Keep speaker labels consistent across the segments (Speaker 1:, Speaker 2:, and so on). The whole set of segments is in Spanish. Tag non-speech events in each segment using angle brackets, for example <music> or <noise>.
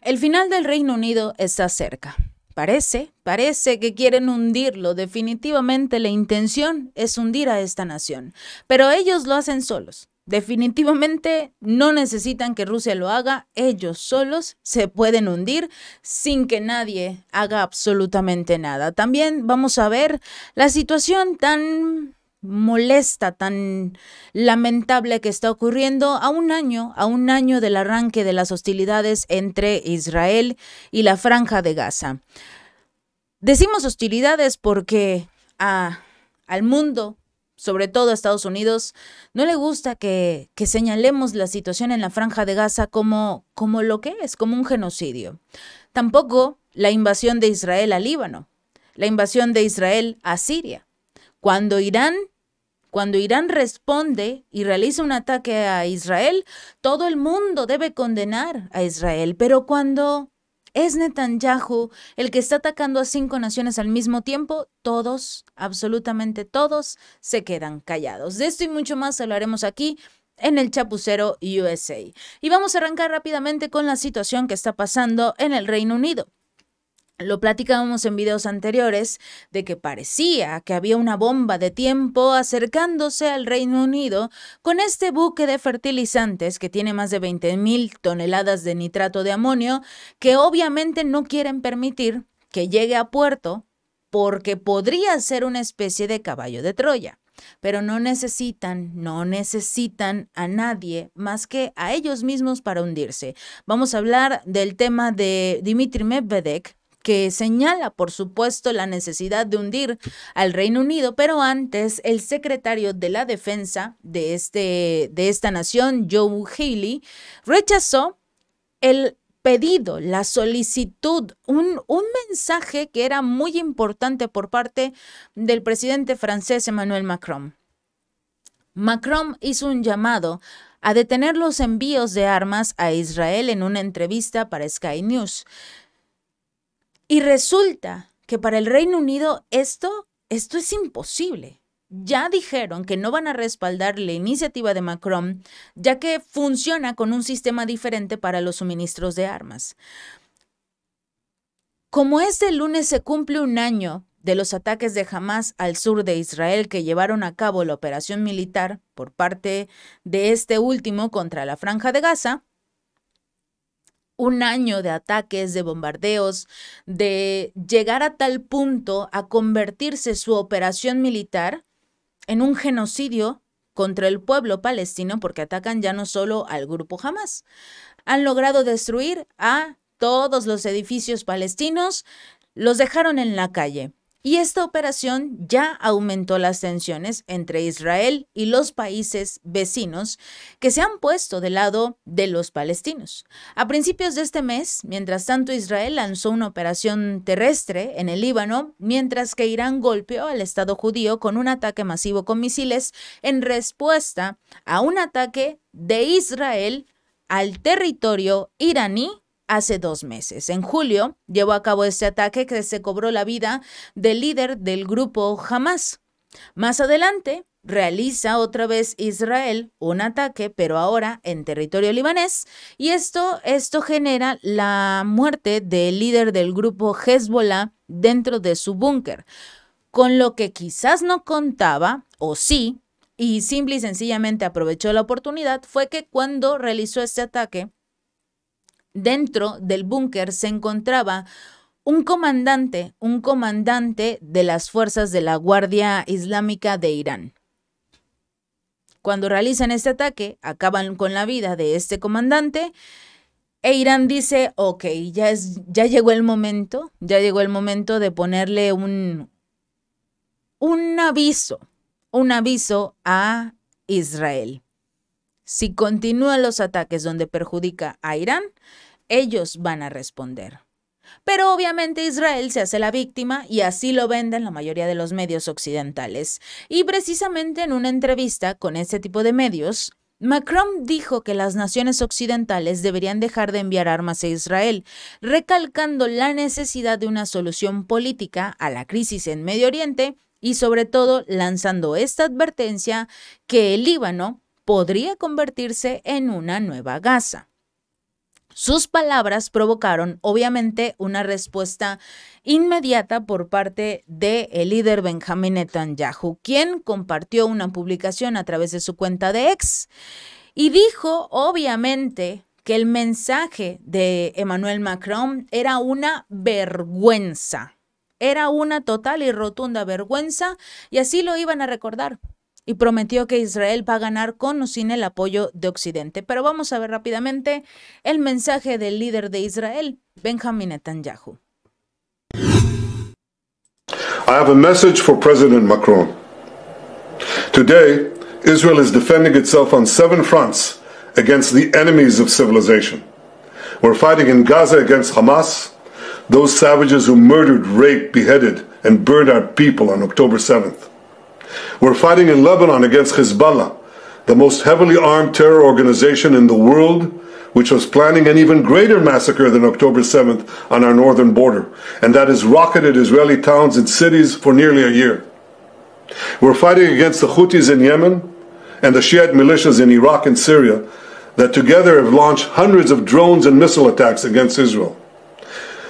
Speaker 1: El final del Reino Unido está cerca. Parece, parece que quieren hundirlo. Definitivamente la intención es hundir a esta nación. Pero ellos lo hacen solos. Definitivamente no necesitan que Rusia lo haga, ellos solos se pueden hundir sin que nadie haga absolutamente nada. También vamos a ver la situación tan molesta, tan lamentable que está ocurriendo a un año, a un año del arranque de las hostilidades entre Israel y la franja de Gaza. Decimos hostilidades porque a, al mundo, sobre todo a Estados Unidos, no le gusta que, que señalemos la situación en la franja de Gaza como, como lo que es, como un genocidio. Tampoco la invasión de Israel al Líbano, la invasión de Israel a Siria cuando Irán, cuando Irán responde y realiza un ataque a Israel, todo el mundo debe condenar a Israel. Pero cuando es Netanyahu el que está atacando a cinco naciones al mismo tiempo, todos, absolutamente todos, se quedan callados. De esto y mucho más hablaremos aquí en el Chapucero USA. Y vamos a arrancar rápidamente con la situación que está pasando en el Reino Unido. Lo platicábamos en videos anteriores de que parecía que había una bomba de tiempo acercándose al Reino Unido con este buque de fertilizantes que tiene más de 20.000 toneladas de nitrato de amonio que obviamente no quieren permitir que llegue a puerto porque podría ser una especie de caballo de Troya. Pero no necesitan, no necesitan a nadie más que a ellos mismos para hundirse. Vamos a hablar del tema de Dmitry Medvedev, que señala, por supuesto, la necesidad de hundir al Reino Unido, pero antes el secretario de la defensa de, este, de esta nación, Joe Haley, rechazó el pedido, la solicitud, un, un, mensaje que era muy importante por parte del presidente francés Emmanuel Macron. Macron hizo un llamado a detener los envíos de armas a Israel en una entrevista para Sky News. Y resulta que para el Reino Unido esto, esto es imposible. Ya dijeron que no van a respaldar la iniciativa de Macron, ya que funciona con un sistema diferente para los suministros de armas. Como este lunes se cumple un año de los ataques de Hamas al sur de Israel que llevaron a cabo la operación militar por parte de este último contra la franja de Gaza, un año de ataques, de bombardeos, de llegar a tal punto a convertirse su operación militar en un genocidio contra el pueblo palestino porque atacan ya no solo al grupo Hamas. Han logrado destruir a todos los edificios palestinos, los dejaron en la calle. Y esta operación ya aumentó las tensiones entre Israel y los países vecinos que se han puesto del lado de los palestinos. A principios de este mes, mientras tanto, Israel lanzó una operación terrestre en el Líbano, mientras que Irán golpeó al Estado judío con un ataque masivo con misiles en respuesta a un ataque de Israel al territorio iraní hace dos meses. En julio llevó a cabo este ataque que se cobró la vida del líder del grupo Hamas. Más adelante, realiza otra vez Israel un ataque, pero ahora en territorio libanés, y esto, esto genera la muerte del líder del grupo Hezbollah dentro de su búnker, con lo que quizás no contaba, o sí, y simple y sencillamente aprovechó la oportunidad, fue que cuando realizó este ataque, dentro del búnker se encontraba un comandante, un comandante de las fuerzas de la Guardia Islámica de Irán. Cuando realizan este ataque, acaban con la vida de este comandante e Irán dice, ok, ya, es, ya llegó el momento, ya llegó el momento de ponerle un, un aviso, un aviso a Israel. Si continúan los ataques donde perjudica a Irán, ellos van a responder. Pero obviamente Israel se hace la víctima y así lo venden la mayoría de los medios occidentales. Y precisamente en una entrevista con este tipo de medios, Macron dijo que las naciones occidentales deberían dejar de enviar armas a Israel, recalcando la necesidad de una solución política a la crisis en Medio Oriente y sobre todo lanzando esta advertencia que el Líbano podría convertirse en una nueva Gaza. Sus palabras provocaron obviamente una respuesta inmediata por parte del el líder Benjamin Netanyahu, quien compartió una publicación a través de su cuenta de ex y dijo obviamente que el mensaje de Emmanuel Macron era una vergüenza, era una total y rotunda vergüenza y así lo iban a recordar y prometió que Israel va a ganar con o sin el apoyo de Occidente. Pero vamos a ver rápidamente el mensaje del líder de Israel, Benjamin Netanyahu.
Speaker 2: I have a message for President Macron. Today, Israel is defending itself on seven fronts against the enemies of civilization. We're fighting in Gaza against Hamas, those savages who murdered, raped, beheaded, and burned our people on October 7th. We're fighting in Lebanon against Hezbollah, the most heavily armed terror organization in the world, which was planning an even greater massacre than October 7th on our northern border, and that has rocketed Israeli towns and cities for nearly a year. We're fighting against the Houthis in Yemen and the Shiite militias in Iraq and Syria that together have launched hundreds of drones and missile attacks against Israel.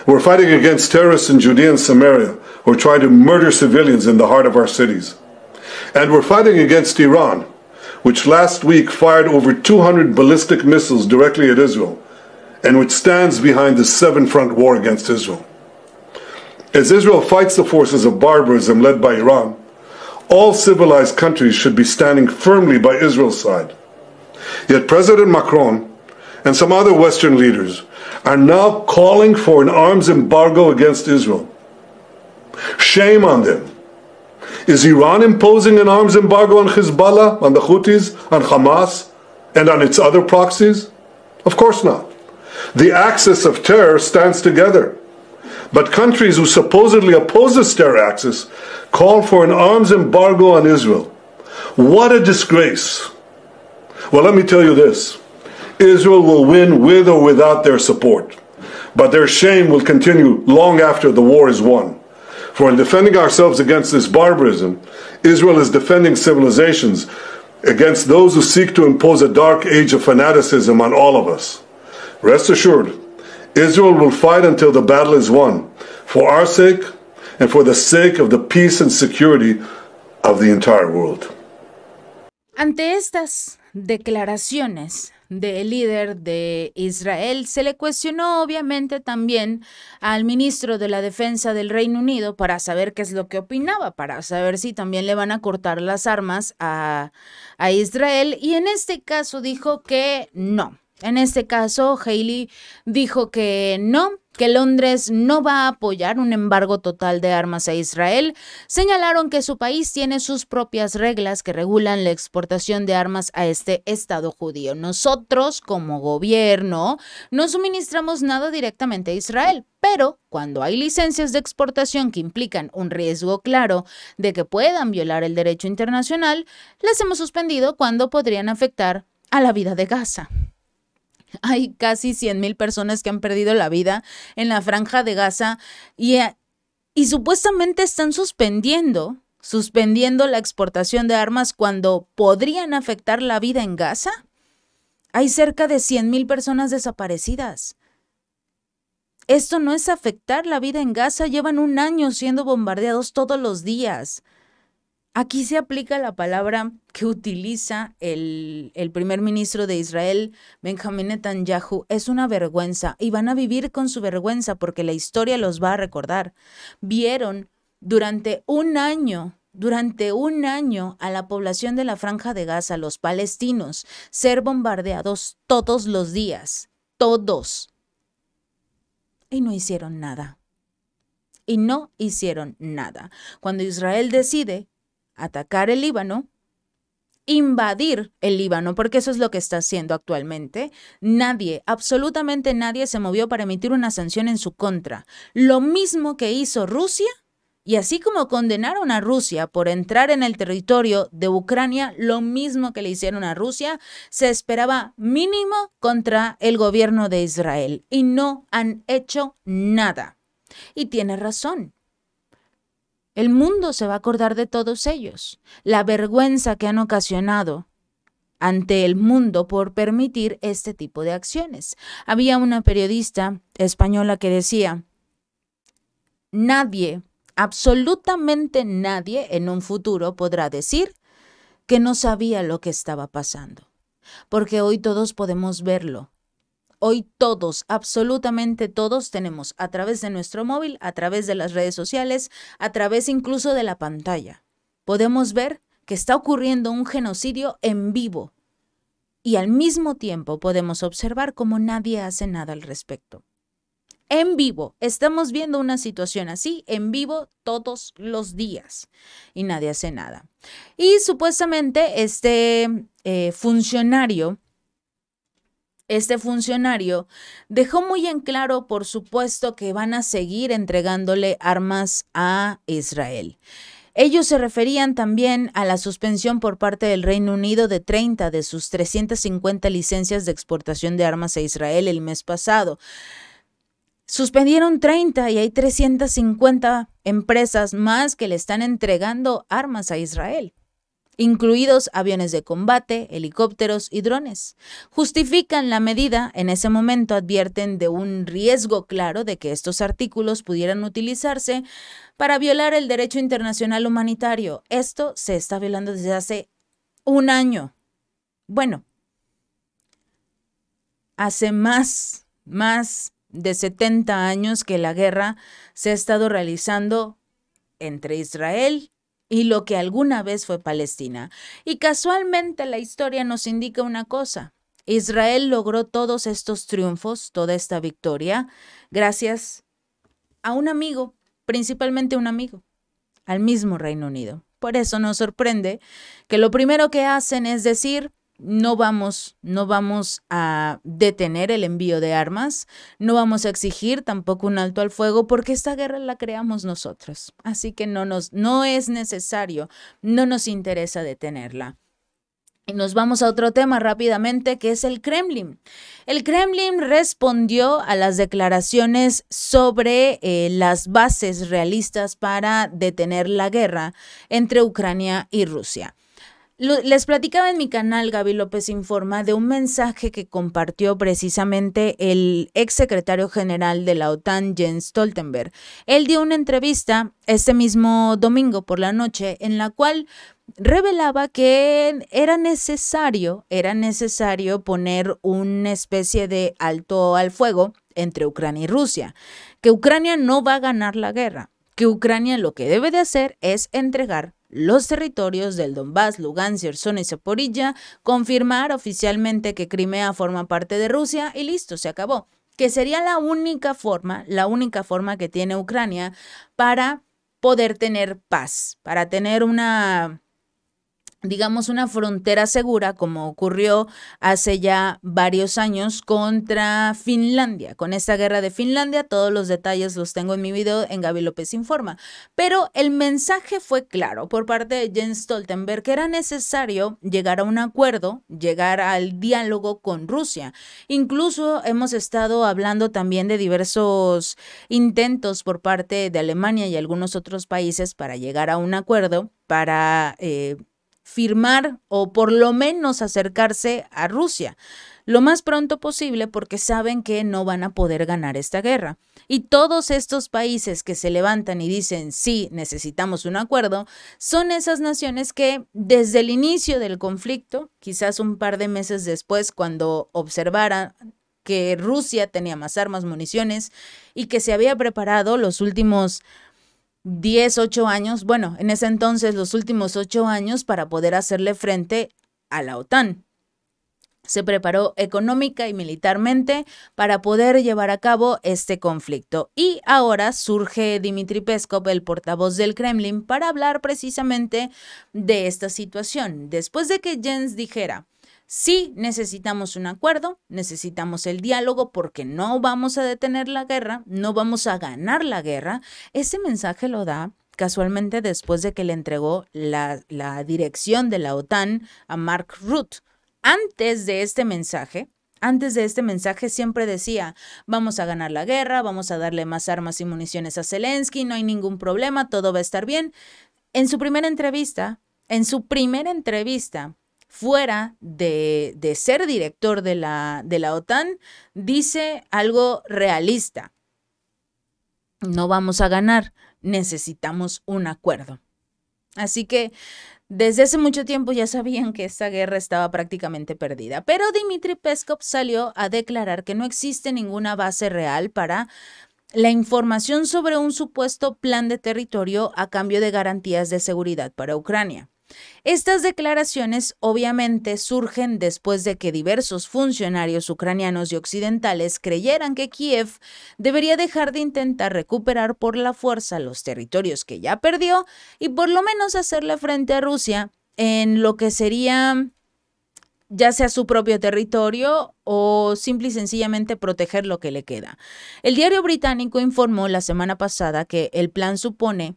Speaker 2: We're fighting against terrorists in Judea and Samaria who are trying to murder civilians in the heart of our cities. And we're fighting against Iran, which last week fired over 200 ballistic missiles directly at Israel, and which stands behind the seven front war against Israel. As Israel fights the forces of barbarism led by Iran, all civilized countries should be standing firmly by Israel's side. Yet President Macron and some other Western leaders are now calling for an arms embargo against Israel. Shame on them. Is Iran imposing an arms embargo on Hezbollah, on the Houthis, on Hamas, and on its other proxies? Of course not. The axis of terror stands together. But countries who supposedly oppose this terror axis call for an arms embargo on Israel. What a disgrace. Well, let me tell you this Israel will win with or without their support, but their shame will continue long after the war is won. For in defending ourselves against this barbarism, Israel is defending civilizations against those who seek to impose a dark age of fanaticism on all of us. Rest assured, Israel will fight until the battle is won, for our sake and for the sake of the peace and security of the entire world.
Speaker 1: Ante estas declaraciones del líder de Israel, se le cuestionó obviamente también al ministro de la Defensa del Reino Unido para saber qué es lo que opinaba, para saber si también le van a cortar las armas a, a Israel. Y en este caso dijo que no. En este caso, Haley dijo que no, que Londres no va a apoyar un embargo total de armas a Israel, señalaron que su país tiene sus propias reglas que regulan la exportación de armas a este Estado judío. Nosotros, como gobierno, no suministramos nada directamente a Israel, pero cuando hay licencias de exportación que implican un riesgo claro de que puedan violar el derecho internacional, las hemos suspendido cuando podrían afectar a la vida de Gaza. <laughs> Hay casi 100.000 personas que han perdido la vida en la franja de Gaza y, eh, y supuestamente están suspendiendo, suspendiendo la exportación de armas cuando podrían afectar la vida en Gaza. Hay cerca de 100.000 personas desaparecidas. Esto no es afectar la vida en Gaza, llevan un año siendo bombardeados todos los días. Aquí se aplica la palabra que utiliza el, el, primer ministro de Israel, Benjamin Netanyahu. Es una vergüenza y van a vivir con su vergüenza porque la historia los va a recordar. Vieron durante un año durante un año a la población de la franja de Gaza, los palestinos, ser bombardeados todos los días, todos. Y no hicieron nada. Y no hicieron nada. Cuando Israel decide atacar el Líbano, invadir el Líbano, porque eso es lo que está haciendo actualmente. Nadie, absolutamente nadie se movió para emitir una sanción en su contra. Lo mismo que hizo Rusia, y así como condenaron a Rusia por entrar en el territorio de Ucrania, lo mismo que le hicieron a Rusia, se esperaba mínimo contra el gobierno de Israel. Y no han hecho nada. Y tiene razón. El mundo se va a acordar de todos ellos, la vergüenza que han ocasionado ante el mundo por permitir este tipo de acciones. Había una periodista española que decía, nadie, absolutamente nadie en un futuro podrá decir que no sabía lo que estaba pasando, porque hoy todos podemos verlo. Hoy todos, absolutamente todos tenemos a través de nuestro móvil, a través de las redes sociales, a través incluso de la pantalla. Podemos ver que está ocurriendo un genocidio en vivo y al mismo tiempo podemos observar cómo nadie hace nada al respecto. En vivo, estamos viendo una situación así, en vivo todos los días y nadie hace nada. Y supuestamente este eh, funcionario, este funcionario dejó muy en claro, por supuesto, que van a seguir entregándole armas a Israel. Ellos se referían también a la suspensión por parte del Reino Unido de 30 de sus 350 licencias de exportación de armas a Israel el mes pasado. Suspendieron 30 y hay 350 empresas más que le están entregando armas a Israel incluidos aviones de combate, helicópteros y drones. Justifican la medida, en ese momento advierten de un riesgo claro de que estos artículos pudieran utilizarse para violar el derecho internacional humanitario. Esto se está violando desde hace un año. Bueno, hace más, más de 70 años que la guerra se ha estado realizando entre Israel y lo que alguna vez fue Palestina. Y casualmente la historia nos indica una cosa. Israel logró todos estos triunfos, toda esta victoria, gracias a un amigo, principalmente un amigo, al mismo Reino Unido. Por eso nos sorprende que lo primero que hacen es decir, no vamos, no vamos a detener el envío de armas, no vamos a exigir tampoco un alto al fuego porque esta guerra la creamos nosotros. Así que no nos no es necesario, no nos interesa detenerla. Y nos vamos a otro tema rápidamente, que es el Kremlin. El Kremlin respondió a las declaraciones sobre eh, las bases realistas para detener la guerra entre Ucrania y Rusia. Les platicaba en mi canal Gaby López Informa de un mensaje que compartió precisamente el ex secretario general de la OTAN, Jens Stoltenberg. Él dio una entrevista este mismo domingo por la noche en la cual revelaba que era necesario, era necesario poner una especie de alto al fuego entre Ucrania y Rusia, que Ucrania no va a ganar la guerra, que Ucrania lo que debe de hacer es entregar los territorios del Donbass, Lugansk, Kherson y Zaporilla, confirmar oficialmente que Crimea forma parte de Rusia y listo, se acabó. Que sería la única forma, la única forma que tiene Ucrania para poder tener paz, para tener una digamos, una frontera segura, como ocurrió hace ya varios años contra Finlandia. Con esta guerra de Finlandia, todos los detalles los tengo en mi video en Gaby López Informa. Pero el mensaje fue claro por parte de Jens Stoltenberg que era necesario llegar a un acuerdo, llegar al diálogo con Rusia. Incluso hemos estado hablando también de diversos intentos por parte de Alemania y algunos otros países para llegar a un acuerdo para eh, firmar o por lo menos acercarse a Rusia lo más pronto posible porque saben que no van a poder ganar esta guerra. Y todos estos países que se levantan y dicen, sí, necesitamos un acuerdo, son esas naciones que desde el inicio del conflicto, quizás un par de meses después, cuando observaran que Rusia tenía más armas, municiones y que se había preparado los últimos 10, 8 años, bueno, en ese entonces los últimos 8 años para poder hacerle frente a la OTAN. Se preparó económica y militarmente para poder llevar a cabo este conflicto. Y ahora surge Dmitry Peskov, el portavoz del Kremlin, para hablar precisamente de esta situación. Después de que Jens dijera, Sí necesitamos un acuerdo, necesitamos el diálogo porque no vamos a detener la guerra, no vamos a ganar la guerra. Ese mensaje lo da casualmente después de que le entregó la, dirección de la OTAN a Mark Rutte. Antes de este mensaje, antes de este mensaje siempre decía, vamos a ganar la guerra, vamos a darle más armas y municiones a Zelensky, no hay ningún problema, todo va a estar bien. En su primera entrevista, en su primera entrevista, fuera de, de ser director de la, de la OTAN, dice algo realista. No vamos a ganar, necesitamos un acuerdo. Así que desde hace mucho tiempo ya sabían que esta guerra estaba prácticamente perdida, pero Dmitry Peskov salió a declarar que no existe ninguna base real para la información sobre un supuesto plan de territorio a cambio de garantías de seguridad para Ucrania. Estas declaraciones obviamente surgen después de que diversos funcionarios ucranianos y occidentales creyeran que Kiev debería dejar de intentar recuperar por la fuerza los territorios que ya perdió y por lo menos hacerle frente a Rusia en lo que sería ya sea su propio territorio o simple y sencillamente proteger lo que le queda. El diario británico informó la semana pasada que el plan supone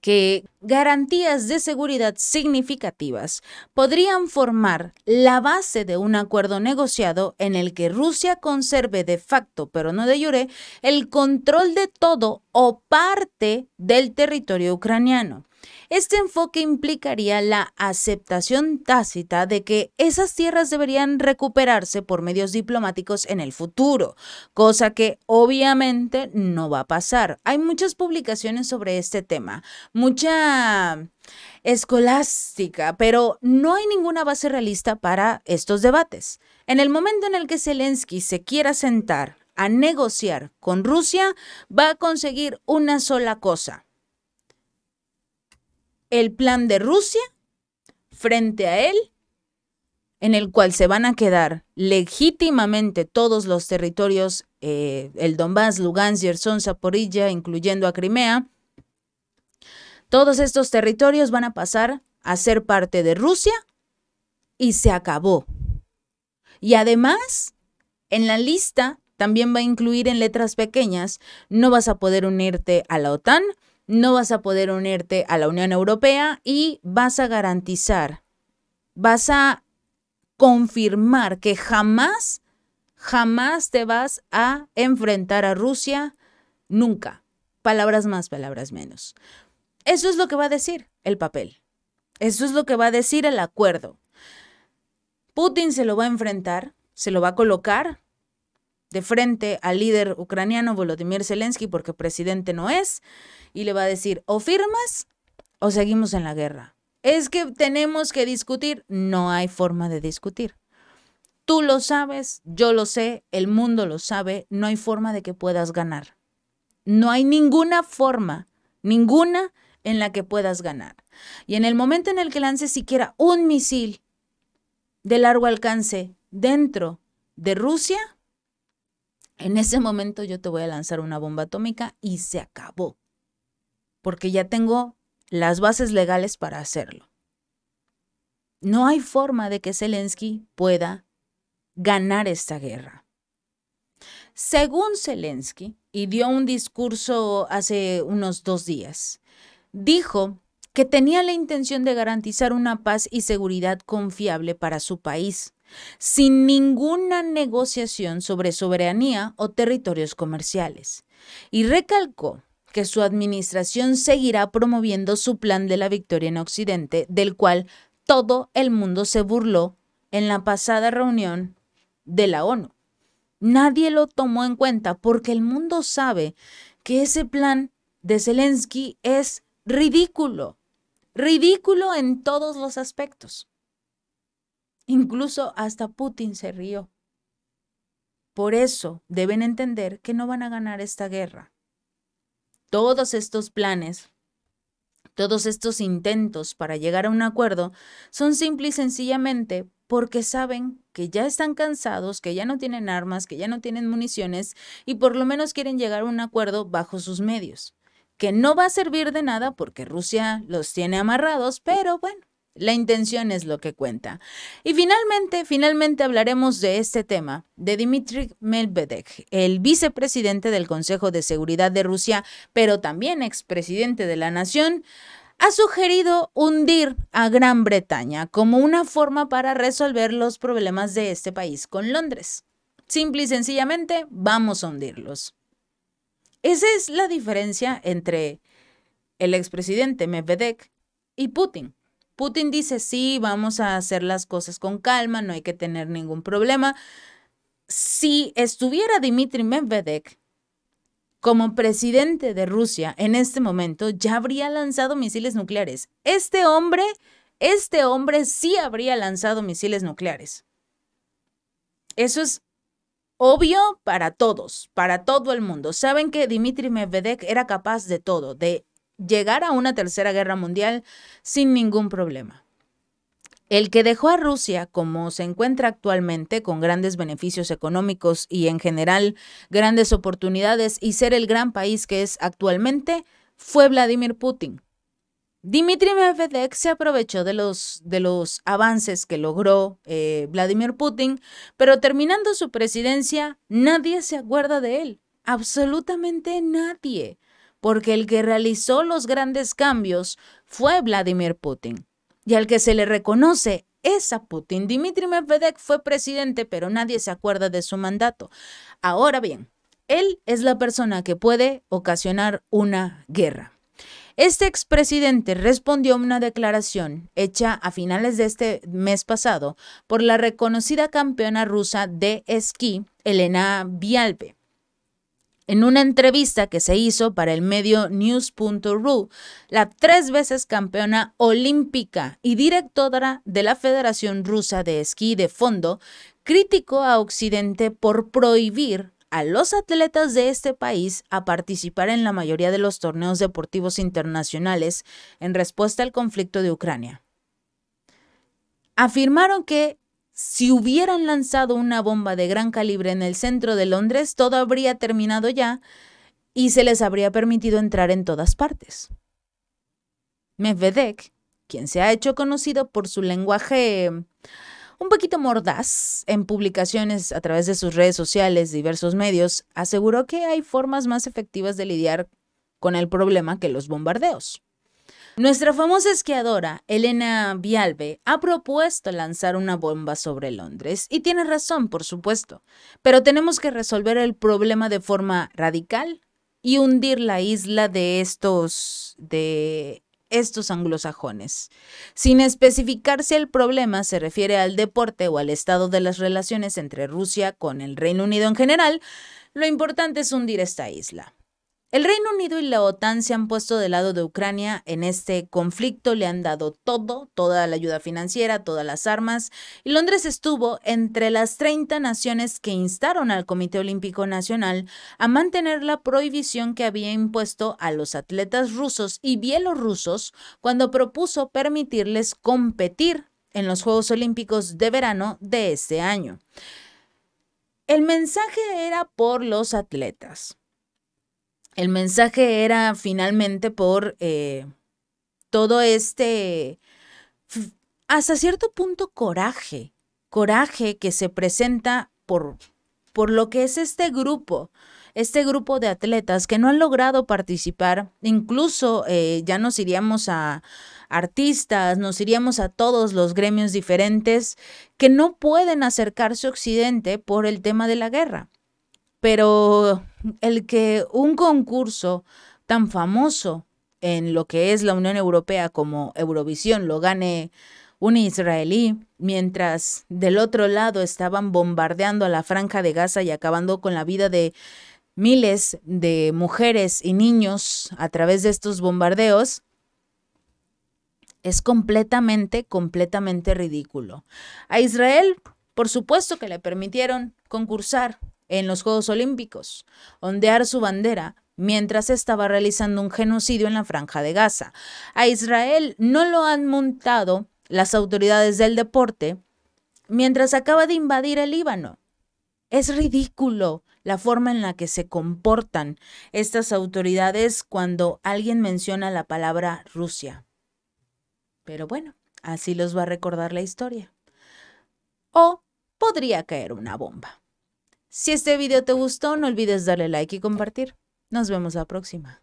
Speaker 1: que garantías de seguridad significativas podrían formar la base de un acuerdo negociado en el que Rusia conserve de facto, pero no de jure, el control de todo o parte del territorio ucraniano. Este enfoque implicaría la aceptación tácita de que esas tierras deberían recuperarse por medios diplomáticos en el futuro, cosa que obviamente no va a pasar. Hay muchas publicaciones sobre este tema, mucha escolástica, pero no hay ninguna base realista para estos debates. En el momento en el que Zelensky se quiera sentar a negociar con Rusia, va a conseguir una sola cosa, el plan de Rusia frente a él, en el cual se van a quedar legítimamente todos los territorios, eh, el Donbass, Lugansk, Yerson, Zaporilla, incluyendo a Crimea. Todos estos territorios van a pasar a ser parte de Rusia y se acabó. Y además, en la lista también va a incluir en letras pequeñas, no vas a poder unirte a la OTAN, no vas a poder unirte a la Unión Europea y vas a garantizar, vas a confirmar que jamás, jamás te vas a enfrentar a Rusia, nunca. Palabras más, palabras menos. Eso es lo que va a decir el papel. Eso es lo que va a decir el acuerdo. Putin se lo va a enfrentar, se lo va a colocar de frente al líder ucraniano Volodymyr Zelensky, porque presidente no es, y le va a decir, o firmas o seguimos en la guerra. Es que tenemos que discutir. No hay forma de discutir. Tú lo sabes, yo lo sé, el mundo lo sabe, no hay forma de que puedas ganar. No hay ninguna forma, ninguna en la que puedas ganar. Y en el momento en el que lances siquiera un misil de largo alcance dentro de Rusia, en ese momento yo te voy a lanzar una bomba atómica y se acabó. Porque ya tengo las bases legales para hacerlo. No hay forma de que Zelensky pueda ganar esta guerra. Según Zelensky, y dio un discurso hace unos dos días, dijo que tenía la intención de garantizar una paz y seguridad confiable para su país sin ninguna negociación sobre soberanía o territorios comerciales, y recalcó que su administración seguirá promoviendo su plan de la victoria en Occidente, del cual todo el mundo se burló en la pasada reunión de la ONU. Nadie lo tomó en cuenta porque el mundo sabe que ese plan de Zelensky es ridículo, ridículo en todos los aspectos. Incluso hasta Putin se rió. Por eso deben entender que no van a ganar esta guerra. Todos estos planes, todos estos intentos para llegar a un acuerdo son simple y sencillamente porque saben que ya están cansados, que ya no tienen armas, que ya no tienen municiones y por lo menos quieren llegar a un acuerdo bajo sus medios, que no va a servir de nada porque Rusia los tiene amarrados, pero bueno, la intención es lo que cuenta. Y finalmente, finalmente hablaremos de este tema, de Dmitry Medvedev, el vicepresidente del Consejo de Seguridad de Rusia, pero también expresidente de la nación, ha sugerido hundir a Gran Bretaña como una forma para resolver los problemas de este país con Londres. Simple y sencillamente, vamos a hundirlos. Esa es la diferencia entre el expresidente Medvedev y Putin. Putin dice, sí, vamos a hacer las cosas con calma, no hay que tener ningún problema. Si estuviera Dmitry Medvedev como presidente de Rusia en este momento, ya habría lanzado misiles nucleares. Este hombre, este hombre sí habría lanzado misiles nucleares. Eso es obvio para todos, para todo el mundo. Saben que Dmitry Medvedev era capaz de todo, de llegar a una tercera guerra mundial sin ningún problema. El que dejó a Rusia como se encuentra actualmente, con grandes beneficios económicos y en general grandes oportunidades y ser el gran país que es actualmente, fue Vladimir Putin. Dmitry Medvedev se aprovechó de los, de los avances que logró eh, Vladimir Putin, pero terminando su presidencia, nadie se acuerda de él. Absolutamente nadie. Porque el que realizó los grandes cambios fue Vladimir Putin. Y al que se le reconoce es a Putin. Dmitry Medvedev fue presidente, pero nadie se acuerda de su mandato. Ahora bien, él es la persona que puede ocasionar una guerra. Este expresidente respondió a una declaración hecha a finales de este mes pasado por la reconocida campeona rusa de esquí, Elena Vialbe. En una entrevista que se hizo para el medio News.ru, la tres veces campeona olímpica y directora de la Federación Rusa de Esquí de Fondo criticó a Occidente por prohibir a los atletas de este país a participar en la mayoría de los torneos deportivos internacionales en respuesta al conflicto de Ucrania. Afirmaron que si hubieran lanzado una bomba de gran calibre en el centro de Londres, todo habría terminado ya y se les habría permitido entrar en todas partes. Medvedev, quien se ha hecho conocido por su lenguaje un poquito mordaz en publicaciones a través de sus redes sociales, diversos medios, aseguró que hay formas más efectivas de lidiar con el problema que los bombardeos. Nuestra famosa esquiadora, Elena Vialbe, ha propuesto lanzar una bomba sobre Londres y tiene razón, por supuesto, pero tenemos que resolver el problema de forma radical y hundir la isla de estos de estos anglosajones. Sin especificar si el problema se refiere al deporte o al estado de las relaciones entre Rusia con el Reino Unido en general, lo importante es hundir esta isla. El Reino Unido y la OTAN se han puesto del lado de Ucrania en este conflicto, le han dado todo, toda la ayuda financiera, todas las armas, y Londres estuvo entre las 30 naciones que instaron al Comité Olímpico Nacional a mantener la prohibición que había impuesto a los atletas rusos y bielorrusos cuando propuso permitirles competir en los Juegos Olímpicos de verano de este año. El mensaje era por los atletas el mensaje era finalmente por eh, todo este, hasta cierto punto, coraje, coraje que se presenta por, por lo que es este grupo, este grupo de atletas que no han logrado participar, incluso eh, ya nos iríamos a artistas, nos iríamos a todos los gremios diferentes que no pueden acercarse a Occidente por el tema de la guerra. Pero el que un concurso tan famoso en lo que es la Unión Europea como Eurovisión lo gane un israelí, mientras del otro lado estaban bombardeando a la franja de Gaza y acabando con la vida de miles de mujeres y niños a través de estos bombardeos, es completamente, completamente ridículo. A Israel, por supuesto que le permitieron concursar en los Juegos Olímpicos, ondear su bandera mientras estaba realizando un genocidio en la franja de Gaza. A Israel no lo han montado las autoridades del deporte mientras acaba de invadir el Líbano. Es ridículo la forma en la que se comportan estas autoridades cuando alguien menciona la palabra Rusia. Pero bueno, así los va a recordar la historia. O podría caer una bomba. Si este video te gustó, no olvides darle like y compartir. Nos vemos la próxima.